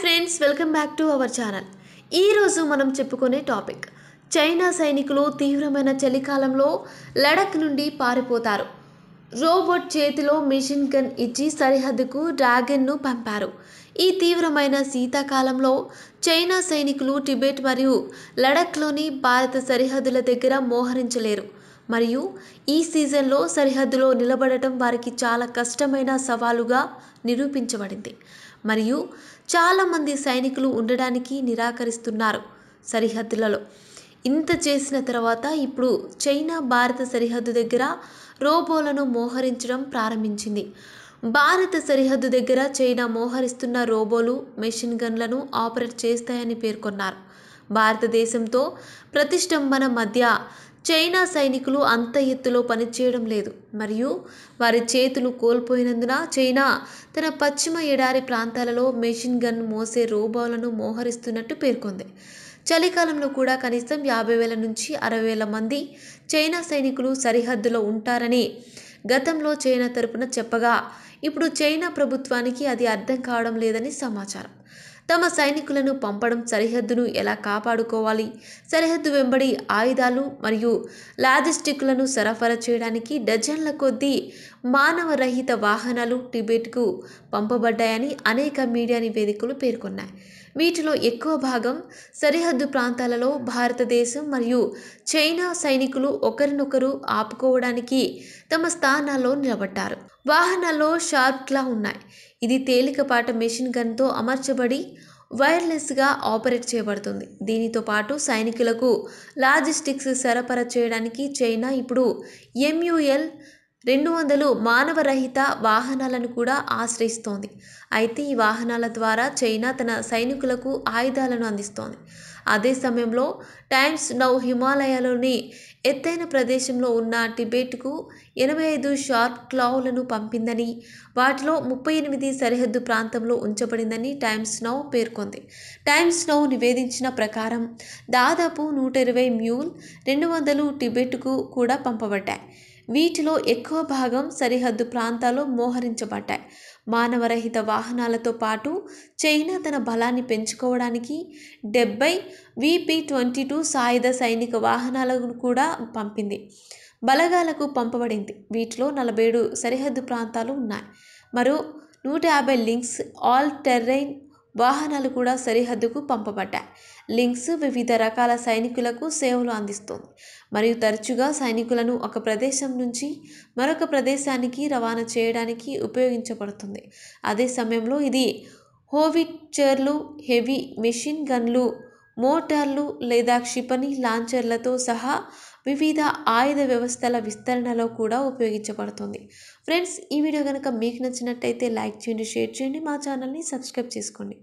Friends welcome back to our channel ఈరోజు మనం చెప్పుకునే టాపిక్ చైనా సైనికులు తీవ్రమైన చలికాలంలో లడక్ నుండి పారిపోతారు. రోబోట్ చేతిలో మిషన్ గన్ ఇచ్చి సరిహద్దుకు డ్రాగన్ను పంపారు. ఈ తీవ్రమైన శీతాకాలంలో చైనా సైనికులు టిబెట్ మరియు లడఖ్లోని భారత సరిహద్దుల దగ్గర మోహరించలేరు. మరియు ఈ సీజన్లో సరిహద్దులో నిలబడటం వారికి చాలా కష్టమైన సవాలుగా నిరూపించబడింది. మరియు చాలామంది సైనికులు ఉండడానికి నిరాకరిస్తున్నారు సరిహద్దులలో. ఇంత చేసిన తర్వాత ఇప్పుడు చైనా భారత సరిహద్దు దగ్గర రోబోలను మోహరించడం ప్రారంభించింది. భారత సరిహద్దు దగ్గర చైనా మోహరిస్తున్న రోబోలు మెషిన్ గన్లను ఆపరేట్ చేస్తాయని పేర్కొన్నారు. భారతదేశంతో ప్రతిష్టంభన మధ్య చైనా సైనికులు అంత ఎత్తులో పనిచేయడం లేదు. మరియు వారి చేతులు కోల్పోయినందున చైనా తన పశ్చిమ ఎడారి ప్రాంతాలలో మెషిన్ గన్ మోసే రోబోలను మోహరిస్తున్నట్టు పేర్కొంది. చలికాలంలో కూడా కనీసం యాభై వేల నుంచి అరవై వేల మంది చైనా సైనికులు సరిహద్దులో ఉంటారని గతంలో చైనా తరపున చెప్పగా ఇప్పుడు చైనా ప్రభుత్వానికి అది అర్థం కావడం లేదని సమాచారం. తమ సైనికులను పంపడం సరిహద్దును ఎలా కాపాడుకోవాలి? సరిహద్దు వెంబడి ఆయుధాలు మరియు లాజిస్టిక్లను సరఫరా చేయడానికి డజన్ల కొద్దీ మానవరహిత వాహనాలు టిబెట్కు పంపబడ్డాయని అనేక మీడియా నివేదికలు పేర్కొన్నాయి. వీటిలో ఎక్కువ భాగం సరిహద్దు ప్రాంతాలలో భారతదేశం మరియు చైనా సైనికులు ఒకరినొకరు ఆపుకోవడానికి తమ స్థానాల్లో నిలబడ్డారు. వాహనాల్లో షార్ప్లా ఉన్నాయి. ఇది తేలికపాట మెషిన్ గన్తో అమర్చబడి వైర్లెస్గా ఆపరేట్ చేయబడుతుంది. దీనితో పాటు సైనికులకు లాజిస్టిక్స్ సరఫరా చేయడానికి చైనా ఇప్పుడు ఎంయుఎల్ రెండు వందలు మానవరహిత వాహనాలను కూడా ఆశ్రయిస్తోంది. అయితే ఈ వాహనాల ద్వారా చైనా తన సైనికులకు ఆయుధాలను అందిస్తోంది. అదే సమయంలో టైమ్స్ నౌ హిమాలయాలోని ఎత్తైన ప్రదేశంలో ఉన్న టిబెట్కు ఎనభై ఐదు షార్ప్ క్లావులను పంపిందని వాటిలో ముప్పై ఎనిమిది సరిహద్దు ప్రాంతంలో ఉంచబడిందని టైమ్స్ నౌ పేర్కొంది. టైమ్స్ నౌ నివేదించిన ప్రకారం దాదాపు నూట ఇరవై మ్యూల్ రెండు వందలు టిబెట్కు కూడా పంపబడ్డాయి. వీటిలో ఎక్కువ భాగం సరిహద్దు ప్రాంతాల్లో మోహరించబడ్డాయి. మానవరహిత వాహనాలతో పాటు చైనా తన బలాన్ని పెంచుకోవడానికి డెబ్బై విపి ట్వంటీ టూ సాయుధ సైనిక వాహనాలను కూడా పంపింది. బలగాలకు పంపబడింది. వీటిలో నలభై ఏడు సరిహద్దు ప్రాంతాలు ఉన్నాయి. మరో నూట యాభై లింక్స్ ఆల్ టెర్రైన్ వాహనాలు కూడా సరిహద్దుకు పంపబడ్డాయి. లింక్స్ వివిధ రకాల సైనికులకు సేవలు అందిస్తుంది. మరియు తరచుగా సైనికులను ఒక ప్రదేశం నుంచి మరొక ప్రదేశానికి రవాణా చేయడానికి ఉపయోగించబడుతుంది. అదే సమయంలో ఇది హోవిట్చర్లు హెవీ మెషిన్ గన్లు మోటార్లు లేదా క్షిపణి లాంచర్లతో సహా వివిధ ఆయుధ వ్యవస్థల విస్తరణలో కూడా ఉపయోగించబడుతుంది. ఫ్రెండ్స్ ఈ వీడియో కనుక మీకు నచ్చినట్టయితే లైక్ చేయండి షేర్ చేయండి మా ఛానల్ని సబ్స్క్రైబ్ చేసుకోండి.